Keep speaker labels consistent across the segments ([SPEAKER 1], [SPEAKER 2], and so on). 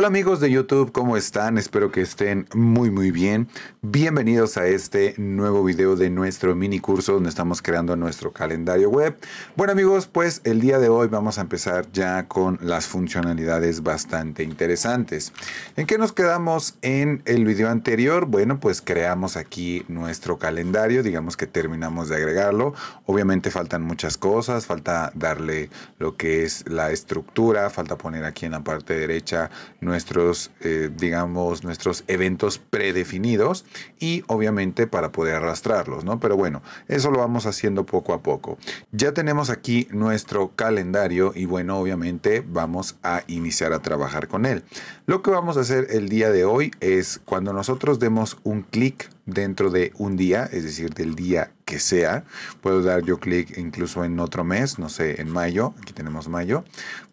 [SPEAKER 1] Hola amigos de YouTube, ¿cómo están? Espero que estén muy muy bien. Bienvenidos a este nuevo video de nuestro mini curso donde estamos creando nuestro calendario web. Bueno amigos, pues el día de hoy vamos a empezar ya con las funcionalidades bastante interesantes. ¿En qué nos quedamos en el video anterior? Bueno, pues creamos aquí nuestro calendario, digamos que terminamos de agregarlo. Obviamente faltan muchas cosas, falta darle lo que es la estructura, falta poner aquí en la parte derecha nuestros, eh, digamos, nuestros eventos predefinidos y obviamente para poder arrastrarlos, ¿no? Pero bueno, eso lo vamos haciendo poco a poco. Ya tenemos aquí nuestro calendario y bueno, obviamente vamos a iniciar a trabajar con él. Lo que vamos a hacer el día de hoy es cuando nosotros demos un clic dentro de un día, es decir, del día que sea. Puedo dar yo clic incluso en otro mes, no sé, en mayo. Aquí tenemos mayo.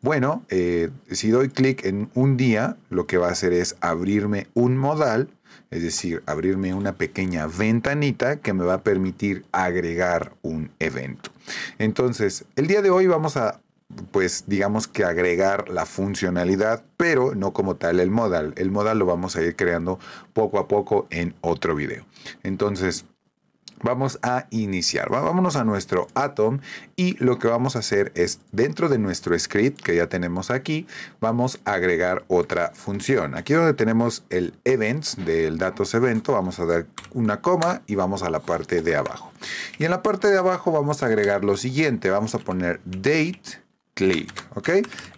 [SPEAKER 1] Bueno, eh, si doy clic en un día, lo que va a hacer es abrirme un modal, es decir, abrirme una pequeña ventanita que me va a permitir agregar un evento. Entonces, el día de hoy vamos a pues digamos que agregar la funcionalidad, pero no como tal el modal. El modal lo vamos a ir creando poco a poco en otro video. Entonces, Vamos a iniciar. Vámonos a nuestro Atom y lo que vamos a hacer es dentro de nuestro script que ya tenemos aquí, vamos a agregar otra función. Aquí donde tenemos el events del datos evento, vamos a dar una coma y vamos a la parte de abajo. Y en la parte de abajo vamos a agregar lo siguiente. Vamos a poner date click, ¿ok?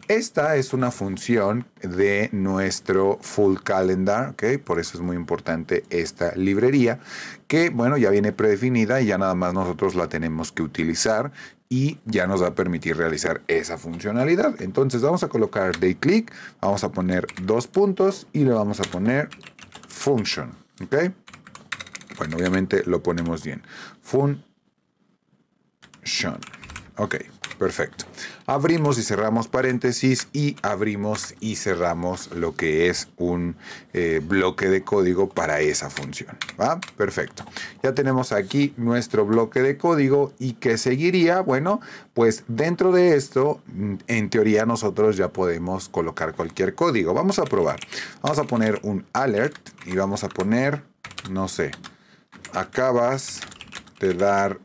[SPEAKER 1] Esta es una función de nuestro full calendar, ¿ok? Por eso es muy importante esta librería que, bueno, ya viene predefinida y ya nada más nosotros la tenemos que utilizar y ya nos va a permitir realizar esa funcionalidad. Entonces vamos a colocar de click, vamos a poner dos puntos y le vamos a poner function, ¿ok? Bueno, obviamente lo ponemos bien. Function. Ok. Perfecto. Abrimos y cerramos paréntesis y abrimos y cerramos lo que es un eh, bloque de código para esa función. ¿va? Perfecto. Ya tenemos aquí nuestro bloque de código y ¿qué seguiría? Bueno, pues dentro de esto, mm, en teoría nosotros ya podemos colocar cualquier código. Vamos a probar. Vamos a poner un alert y vamos a poner, no sé, acabas de dar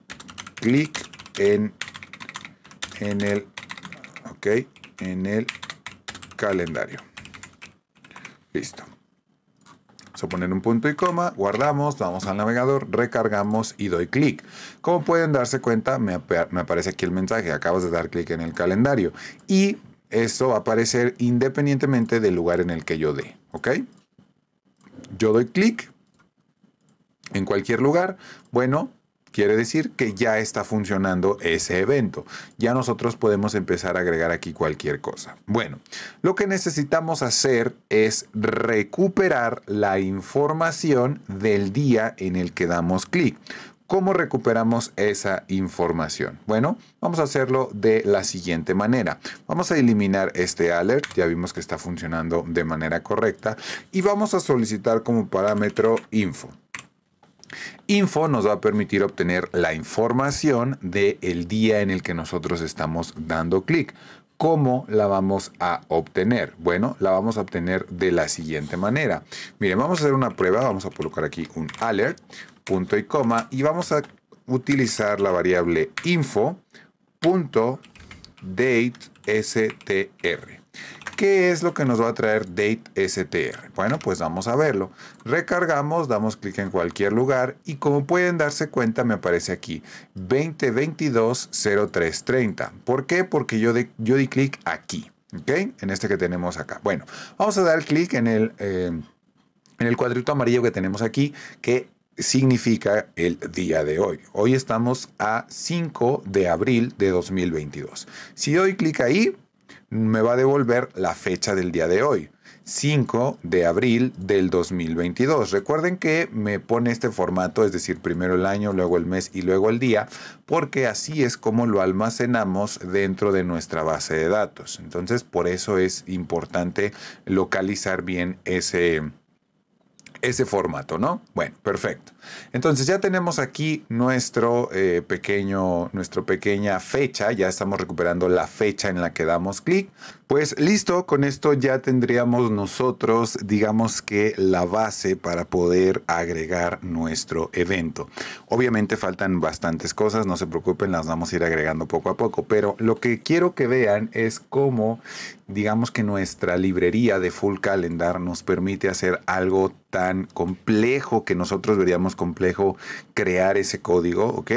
[SPEAKER 1] clic en en el, ok, en el calendario. Listo. Vamos a poner un punto y coma, guardamos, vamos al navegador, recargamos y doy clic. Como pueden darse cuenta, me, me aparece aquí el mensaje, acabas de dar clic en el calendario. Y esto va a aparecer independientemente del lugar en el que yo dé, ¿ok? Yo doy clic en cualquier lugar. Bueno, Quiere decir que ya está funcionando ese evento. Ya nosotros podemos empezar a agregar aquí cualquier cosa. Bueno, lo que necesitamos hacer es recuperar la información del día en el que damos clic. ¿Cómo recuperamos esa información? Bueno, vamos a hacerlo de la siguiente manera. Vamos a eliminar este alert, ya vimos que está funcionando de manera correcta, y vamos a solicitar como parámetro info. Info nos va a permitir obtener la información del día en el que nosotros estamos dando clic. ¿Cómo la vamos a obtener? Bueno, la vamos a obtener de la siguiente manera. Miren, vamos a hacer una prueba. Vamos a colocar aquí un alert, punto y coma, y vamos a utilizar la variable info, str. ¿Qué es lo que nos va a traer DateStr? Bueno, pues vamos a verlo. Recargamos, damos clic en cualquier lugar y como pueden darse cuenta me aparece aquí 2022-0330. ¿Por qué? Porque yo, yo di clic aquí, ¿ok? En este que tenemos acá. Bueno, vamos a dar clic en el... Eh, en el cuadrito amarillo que tenemos aquí, que significa el día de hoy. Hoy estamos a 5 de abril de 2022. Si doy clic ahí, me va a devolver la fecha del día de hoy. 5 de abril del 2022. Recuerden que me pone este formato, es decir, primero el año, luego el mes y luego el día, porque así es como lo almacenamos dentro de nuestra base de datos. Entonces, por eso es importante localizar bien ese, ese formato, ¿no? Bueno, perfecto. Entonces ya tenemos aquí nuestro eh, pequeño, nuestra pequeña fecha, ya estamos recuperando la fecha en la que damos clic. Pues listo, con esto ya tendríamos nosotros, digamos que la base para poder agregar nuestro evento. Obviamente faltan bastantes cosas, no se preocupen, las vamos a ir agregando poco a poco, pero lo que quiero que vean es cómo, digamos que nuestra librería de Full Calendar nos permite hacer algo tan complejo que nosotros veríamos complejo crear ese código, ¿ok?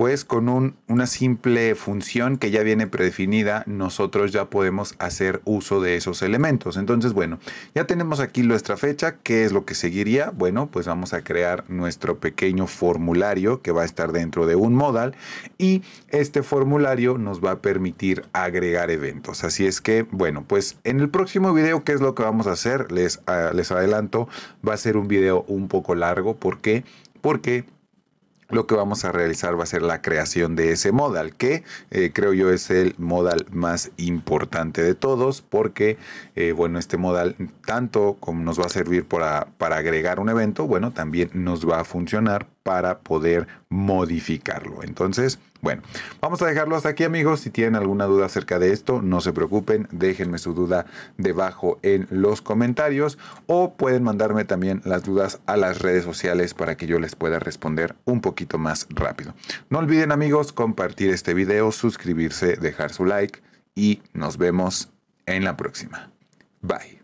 [SPEAKER 1] Pues con una simple función que ya viene predefinida, nosotros ya podemos hacer uso de esos elementos. Entonces, bueno, ya tenemos aquí nuestra fecha. ¿Qué es lo que seguiría? Bueno, pues vamos a crear nuestro pequeño formulario que va a estar dentro de un modal y este formulario nos va a permitir agregar eventos. Así es que, bueno, pues en el próximo video, ¿qué es lo que vamos a hacer? Les, ah, les adelanto, va a ser un video un poco largo. ¿Por qué? Porque lo que vamos a realizar va a ser la creación de ese modal, que eh, creo yo es el modal más importante de todos, porque, eh, bueno, este modal tanto como nos va a servir para, para agregar un evento, bueno, también nos va a funcionar para poder modificarlo. Entonces, bueno, vamos a dejarlo hasta aquí amigos. Si tienen alguna duda acerca de esto, no se preocupen, déjenme su duda debajo en los comentarios o pueden mandarme también las dudas a las redes sociales para que yo les pueda responder un poquito más rápido. No olviden amigos compartir este video, suscribirse, dejar su like y nos vemos en la próxima. Bye.